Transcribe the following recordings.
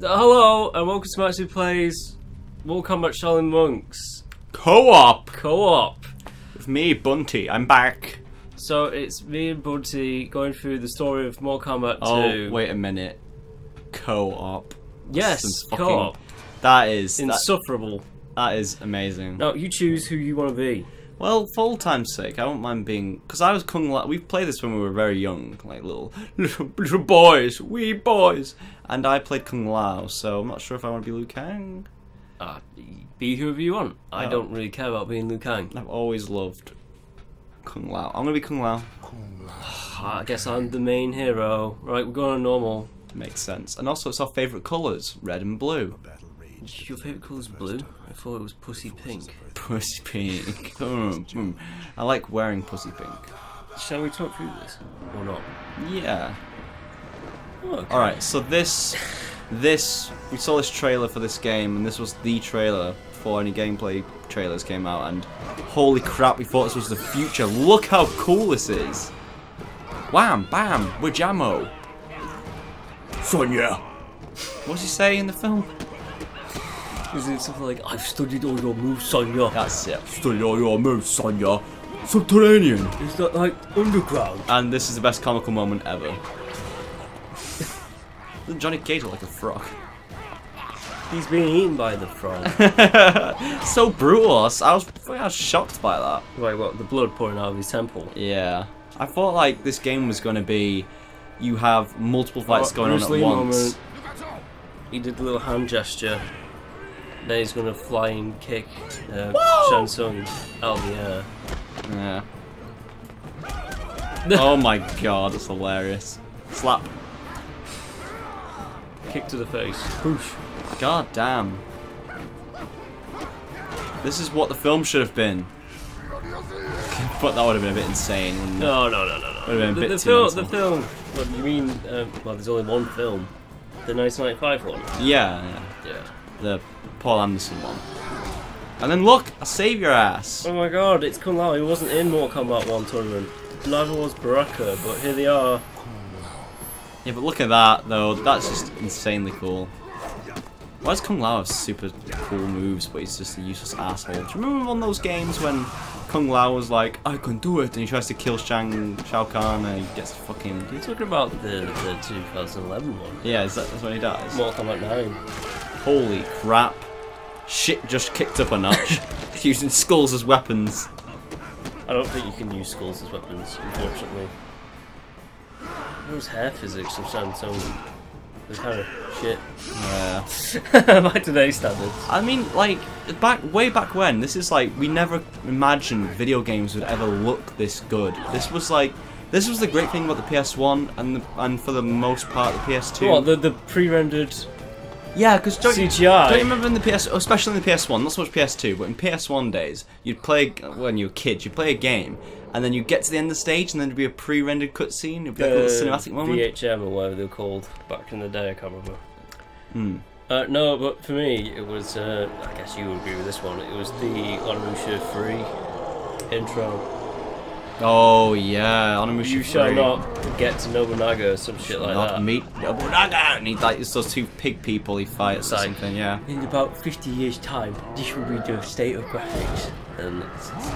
Hello, and welcome to Maxu Plays Mortal Kombat Shaolin Monks Co-op Co-op. with me, Bunty. I'm back. So it's me and Bunty going through the story of Mortal Kombat 2. Oh, wait a minute. Co-op. Yes, co-op. That is that, Insufferable. that is amazing. Now, you choose who you want to be. Well, for old time's sake, I don't mind being because I was Kung Lao. We played this when we were very young, like little little, little boys, wee boys, and I played Kung Lao. So I'm not sure if I want to be Liu Kang. Uh, be whoever you want. I Oh. don't really care about being Liu Kang. I've always loved Kung Lao. I'm gonna be Kung Lao. Kung Lao. I guess I'm the main hero. Right, we're going on normal. Makes sense. And also, it's our favourite colours, red and blue. Your favourite colour's blue? I thought it was pussy pink. Pussy pink. Hmm, hmm. I like wearing pussy pink. Shall we talk through this? Or not? Yeah. Okay. All right. So this, this we saw this trailer for this game, and this was the trailer before any gameplay trailers came out. And holy crap, we thought this was the future. Look how cool this is. Wham, bam, with Jammo. Sonya. What's he say in the film? Is it something like, I've studied all your moves, Sonya? That's it. Still all your moves, Sonya. Subterranean. Is that like underground? And this is the best comical moment ever. Johnny Cage look like a frog. He's being eaten by the frog. so brutal. I was, I was, shocked by that. Wait, what? The blood pouring out of his temple. Yeah. I thought like this game was going to be you have multiple fights Oh, going Bruce on Lee at once. moment. He did the little hand gesture. Then he's gonna fly and kick uh, Shang Tsung out of the air. Yeah. oh my god, that's hilarious. Slap. Kick to the face. Push. God damn. This is what the film should have been. but that would have been a bit insane, wouldn't it? No, no, no, no, no. Would've been a The, bit the film. The film. What you mean? Um, well, there's only one film. The 1995 one. Yeah, yeah. Yeah. The Paul Anderson one. And then look, I save your ass. Oh my god, it's Kung Lao. He wasn't in Mortal Kombat 1 tournament. Neither was Baraka, but here they are. Yeah, but look at that though. That's just insanely cool. Why does Kung Lao have super cool moves, but he's just a useless asshole? Do you remember one of those games when Kung Lao was like, "I can do it," and he tries to kill Shang Shao Kahn, and he gets fucking. You're talking about the, the 2011 one. Yeah, is that, that's when he dies. Mortal Kombat 9. Holy crap! Shit just kicked up a notch. Using skulls as weapons. I don't think you can use skulls as weapons, unfortunately. Those hair physics of Shang Tsung are kind of shit. Yeah. By today's standards. I mean, like back way back when, this is like we never imagined video games would ever look this good. This was like this was the great thing about the PS1 and the, and for the most part the PS2. What, the, the pre-rendered yeah, because don't, you- CGI? don't you remember in the PS, especially in the PS1, not so much PS2, but in PS1 days, you'd play when you were kids, you'd play a game, and then you'd get to the end of the stage, and then there'd be a pre-rendered cutscene, it'd be like a little cinematic moment. VHM or whatever they were called back in the day, I can't remember. Hmm. Uh, no, but for me, it was, uh, I guess you would agree with this one, it was the Onimusha 3 intro. Oh yeah, Onimusha You shall 3. not get to Nobunaga or some shit like not that. meet Nobunaga, and he like it's those two pig people he fights or Like- something. Yeah. In about 50 years' time, this will be the state of graphics. And it's, it's no,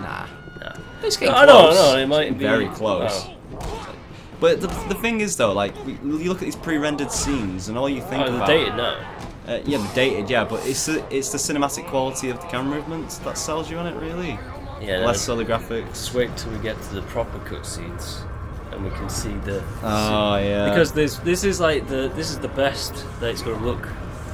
Nah. no. It's getting I know, close. I know, it might be very close. Oh, But the, the thing is though, like you look at these pre-rendered scenes, and all you think oh the about, dated now. uh, yeah, the dated, yeah, but it's the, it's the cinematic quality of the camera movements that sells you on it, really. Yeah, no, Less so the graphics. Just wait till we get to the proper cutscenes, and we can see the. Oh yeah. Because this this is like the this is the best that it's going to look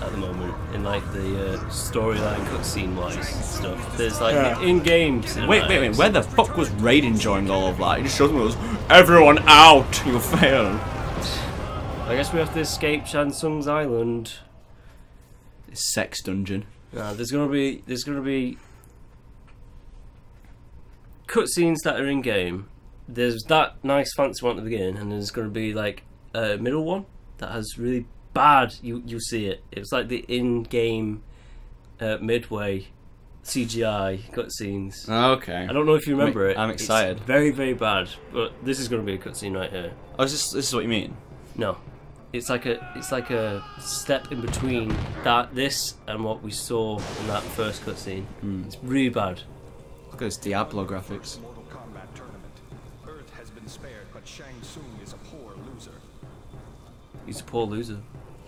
at the moment in like the uh, storyline cutscene wise stuff. There's like Yeah. in-game. wait, wait, wait. Where the fuck was Raiden during all of that? He just shows me was everyone out. You failed. I guess we have to escape Shang Tsung's island. Sex dungeon. Uh, there's gonna be there's gonna be cutscenes that are in game. There's that nice fancy one at the beginning, and there's gonna be like a middle one that has really bad. You you see it. It's like the in-game uh, midway CGI cutscenes. Okay. I don't know if you remember I'm- it. I'm It's excited. very very bad, but this is gonna be a cutscene right here. Oh, is this, this is what you mean? No, it's like a it's like a step in between that this and what we saw in that first cutscene. Hmm. It's really bad. Look at this Diablo graphics. Mortal Kombat tournament. Earth has been spared, but Shang Tsung is a poor loser. He's a poor loser,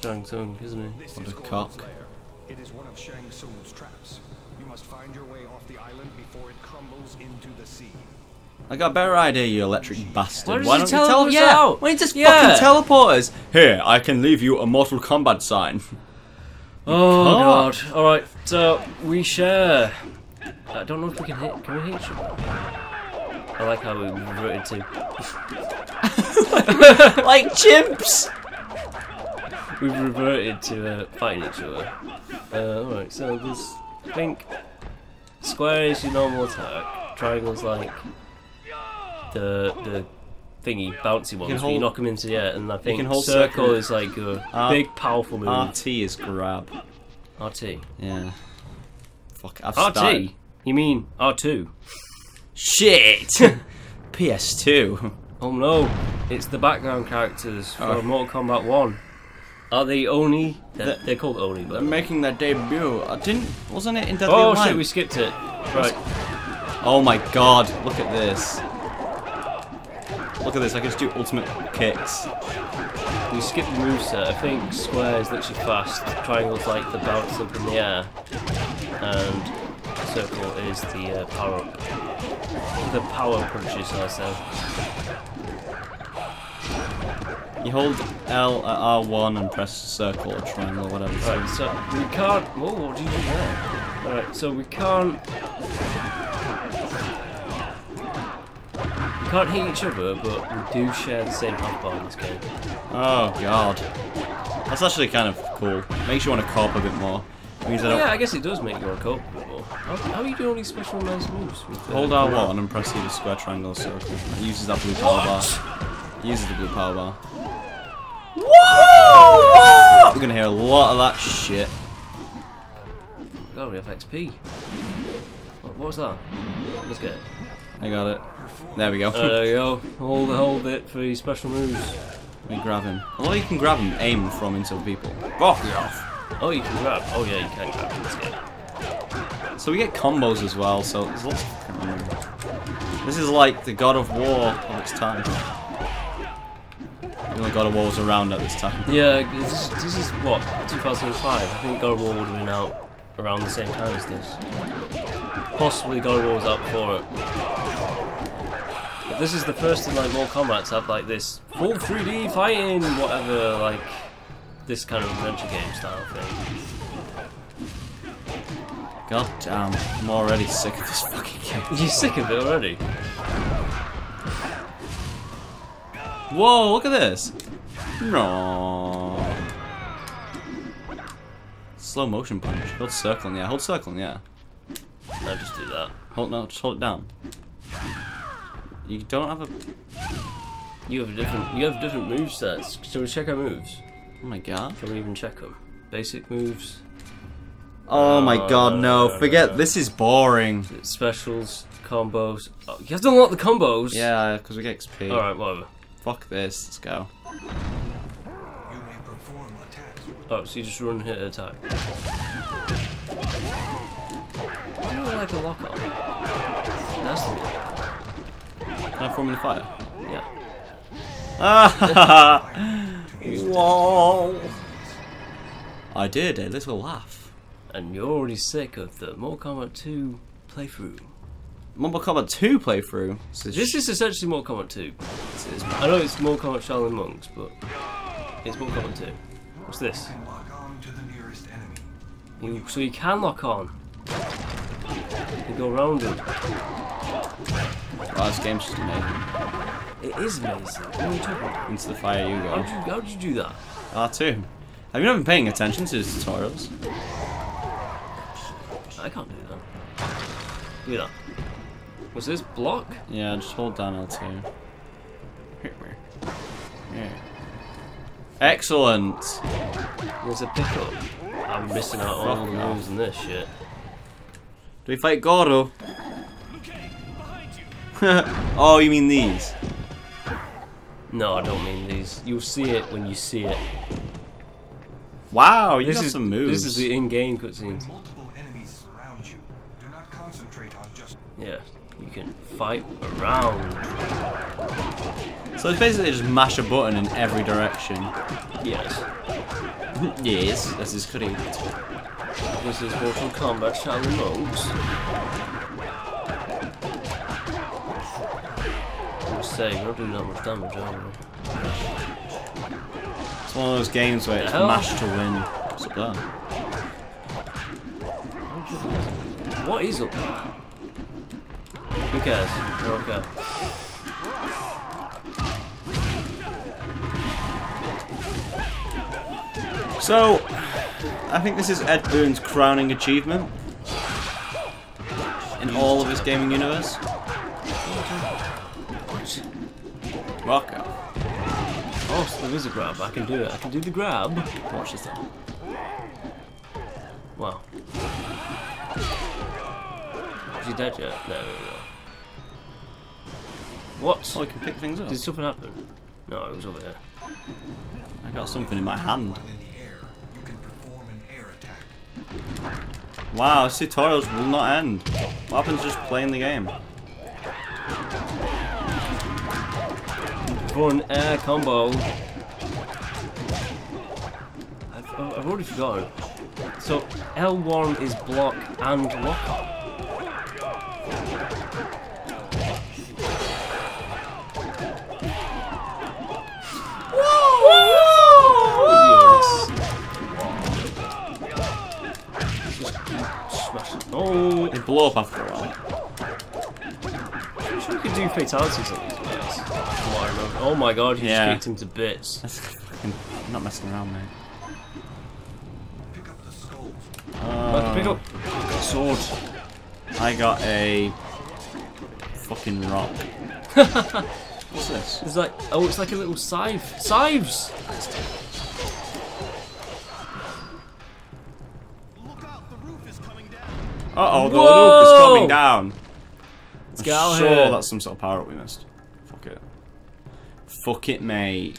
Shang Tsung, isn't he? This What is a cock. It is one of Shang Tsung's traps. You must find your way off the island before it crumbles into the sea. I got a better idea, you electric bastard. Why does Why he don't teleport you tell us yeah, out? Why don't you just Yeah. fucking teleport us? Here, I can leave you a Mortal Kombat sign. Oh god. Alright, so we share. I don't know if we can hit. Can we hit each? I like how we reverted to. like chimps! We've reverted to uh, fighting each other. Uh, alright, so there's. I think. Square is your normal attack. Triangle's like. The. the thingy, bouncy ones, where you hold- knock them into the air, and I think can hold circle, circle. is like a R- big, powerful move. RT is grab. RT. Yeah. Fuck, I've RT? started. You mean R2? Shit! PS2. Oh no, it's the background characters oh. from Oh. Mortal Kombat 1. Are they Oni? They're, they're called Oni, They're making their debut. I didn't. Wasn't it in Deadly Oh Alliance? shit, we skipped it. Right. Oh my god, look at this. Look at this, I can just do ultimate kicks. We skipped the moveset. I think square is literally fast, triangle's like the bounce up in the air, and circle is the uh, power up. The power punches, I. You hold L at R1 and press circle or triangle or whatever. Right, so we can't. Whoa, what did you do there? Alright, so we can't. We can't hit each other, but we do share the same health bar in this game. Oh god. That's actually kind of cool. Makes you want to cop a bit more. Means I don't Yeah, I guess it does make you want to cope a bit more. How, how are you doing all these special nice moves? With, uh, hold R1 and press either square, triangle, circle. It uses that blue power bar. It uses the blue power bar. Whoa! We're gonna hear a lot of that shit. Oh, we have XP. What, what was that? Let's get it. I got it. There we go. Uh, there you go. Hold, hold it for your special moves. we grab him. Although you can grab him, aim from into people. Fuck you off. Oh, you can grab. Oh, yeah, you can grab in this game. So we get combos as well, so there's lots of. This is like the God of War of its time. The only God of War was around at this time. Yeah, this is, this is what 2005. I think God of War would have been out around the same time as this. Possibly God of War was out before it. But this is the first in like Mortal Kombat to have like this full 3D fighting, whatever, like this kind of adventure game style thing. God damn, I'm already sick of this fucking game. You're sick of it already. Whoa, look at this. No. Slow motion punch. Hold circle, yeah. Hold circle, yeah. I just do that. Hold no, just hold it down. You don't have a. You have different. You have different move sets. Shall we check our moves? Oh my god. Can we even check them? Basic moves, Oh my god, no. Forget. This is boring. specials, combos. Oh, you have to unlock the combos. Yeah, because we get XP. All right, whatever. Fuck this. Let's go. You may perform attacks Oh, so you just run hit attack. I don't like a lock on. That's the Can I form in the fire? yeah. Ah! Whoa! I did a little laugh. And you're already sick of the Mortal Kombat 2 playthrough. Mortal Kombat 2 playthrough. This is, This is essentially Mortal Kombat 2. this is I know it's Mortal Kombat Shaolin Monks, but it's Mortal Kombat 2. What's this? and lock on to the nearest enemy. You, so you can lock on. You go around it. Wow, this game's just amazing. It is amazing. What are you talking about? Into the fire you go. you, how did you do that? Ah, R2. Have you not been paying attention to his tutorials? I can't do that. Do that. Was this block? Yeah, just hold down L2. Yeah. Excellent! There's a pickup. I'm missing out on all the moves and this shit. Do we fight Goro? oh, you mean these? No, I don't mean these. You'll see it when you see it. Wow, you This got is some moves. This is the in-game cutscenes. Multiple enemies surround you. Do not concentrate on just Yeah, you can fight around. So it's basically just mash a button in every direction. Yes. yes, this is correct. This is Mortal Kombat Shaolin Monks. I'm just saying, we're not doing that much damage, are we? It's one of those games where it's Hell. mash to win. What's up there? What is up there? Who cares? Don't care. So, I think this is Ed Boon's crowning achievement in all of his gaming universe. Rock out. Oh, so there is a grab. I can do it. I can do the grab. Watch this though. Wow. Is he dead yet? No, no, no. What? Oh, I can pick things up. Did something happen? No, it was over there. I got something in my hand. in the air. You can perform an air attack. Wow, this tutorials will not end. What happens just playing the game? For an air combo. I've, I've already forgotten. So L1 is block and lock it. Oh, They blow up after a while. I'm sure you could do fatalities on these Oh my god, he Yeah. just kicked him to bits. That's fucking- I'm not messing around, mate. Pick up the skulls. Uh, Pick up sword. I got a fucking rock. What's this? It's like oh, it's like a little scythe. Scythes. Uh oh, the Whoa! loop is coming down. Let's get out sure here. that's some sort of power up we missed. Fuck it. Mate.